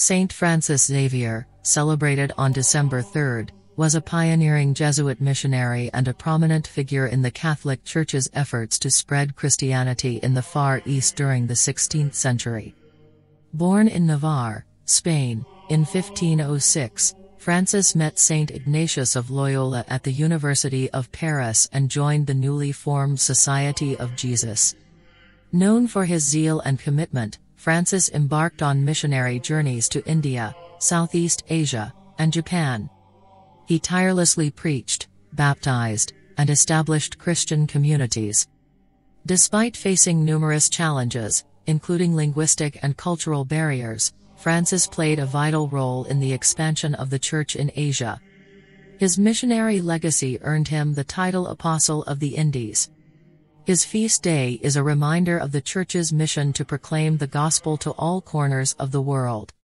Saint Francis Xavier, celebrated on December 3, was a pioneering Jesuit missionary and a prominent figure in the Catholic Church's efforts to spread Christianity in the Far East during the 16th century. Born in Navarre, Spain, in 1506, Francis met Saint Ignatius of Loyola at the University of Paris and joined the newly formed Society of Jesus. Known for his zeal and commitment, Francis embarked on missionary journeys to India, Southeast Asia, and Japan. He tirelessly preached, baptized, and established Christian communities. Despite facing numerous challenges, including linguistic and cultural barriers, Francis played a vital role in the expansion of the Church in Asia. His missionary legacy earned him the title Apostle of the Indies. His feast day is a reminder of the Church's mission to proclaim the gospel to all corners of the world.